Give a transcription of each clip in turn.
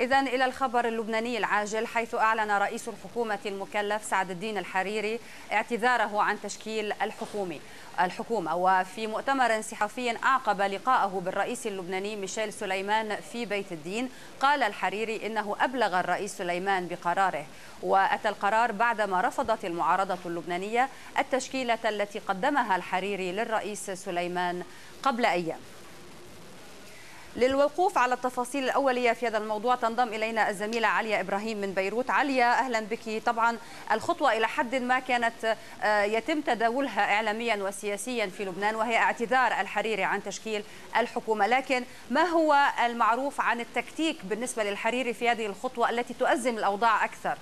إذا إلى الخبر اللبناني العاجل حيث أعلن رئيس الحكومة المكلف سعد الدين الحريري اعتذاره عن تشكيل الحكومي. الحكومة وفي مؤتمر صحفي أعقب لقاءه بالرئيس اللبناني ميشيل سليمان في بيت الدين قال الحريري إنه أبلغ الرئيس سليمان بقراره. وأتى القرار بعدما رفضت المعارضة اللبنانية التشكيلة التي قدمها الحريري للرئيس سليمان قبل أيام. للوقوف على التفاصيل الأولية في هذا الموضوع تنضم إلينا الزميلة عليا إبراهيم من بيروت. عليا أهلا بك. طبعا الخطوة إلى حد ما كانت يتم تداولها إعلاميا وسياسيا في لبنان وهي اعتذار الحريري عن تشكيل الحكومة. لكن ما هو المعروف عن التكتيك بالنسبة للحريري في هذه الخطوة التي تؤزم الأوضاع أكثر؟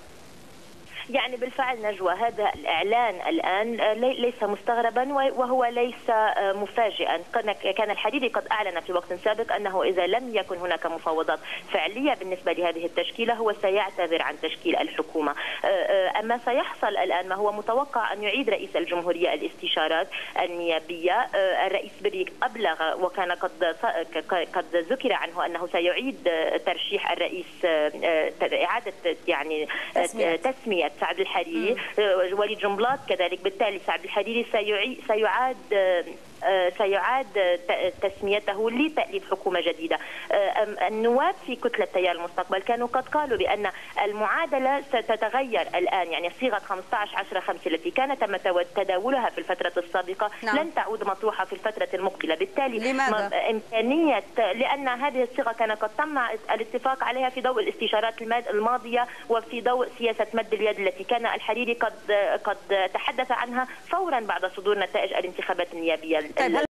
يعني بالفعل نجوى. هذا الإعلان الآن ليس مستغربا وهو ليس مفاجئا. كان الحديدي قد أعلن في وقت سابق أنه إذا لم يكن هناك مفاوضات فعلية بالنسبة لهذه التشكيلة هو سيعتذر عن تشكيل الحكومة. أما سيحصل الآن ما هو متوقع أن يعيد رئيس الجمهورية الاستشارات النيابية. الرئيس بريك أبلغ وكان قد قد ذكر عنه أنه سيعيد ترشيح الرئيس إعادة يعني تسمية. سعد الحريري وليد جنبلاط كذلك بالتالي سعد الحريري سيعاد سيعاد تسميته لتأليف حكومة جديدة النواب في كتلة تيار المستقبل كانوا قد قالوا بأن المعادلة ستتغير الآن يعني صيغة 15 10 5 التي كان تم تداولها في الفترة السابقة نعم. لن تعود مطروحة في الفترة المقبلة بالتالي لماذا؟ إمكانية لأن هذه الصيغة كان قد تم الاتفاق عليها في ضوء الاستشارات الماضية وفي ضوء سياسة مد اليد التي كان الحريري قد قد تحدث عنها فورا بعد صدور نتائج الانتخابات النيابية طيب